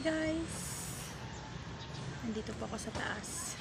guys! Nandito po ako sa taas.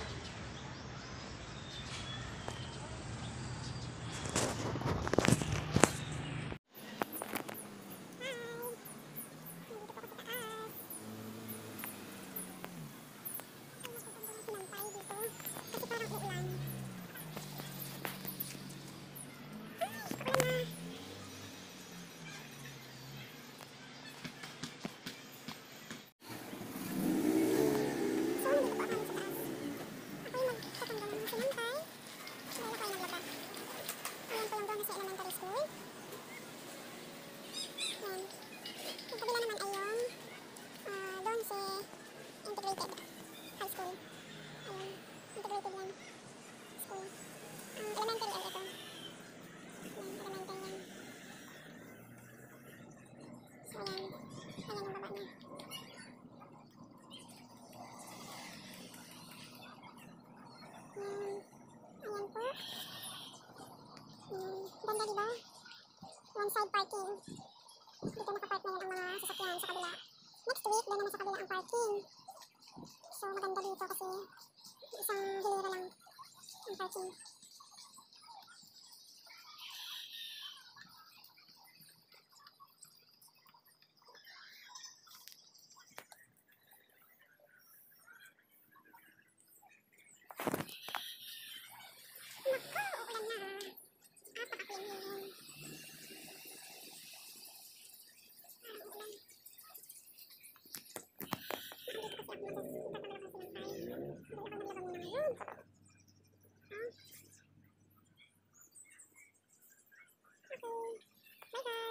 elementary school One side parking. Dito nakapark na yan ang mga sasakyan sa kabila. Next week, doon naman sa kabila ang parking. So maganda dito kasi isang hilera lang ang parking. Bye-bye.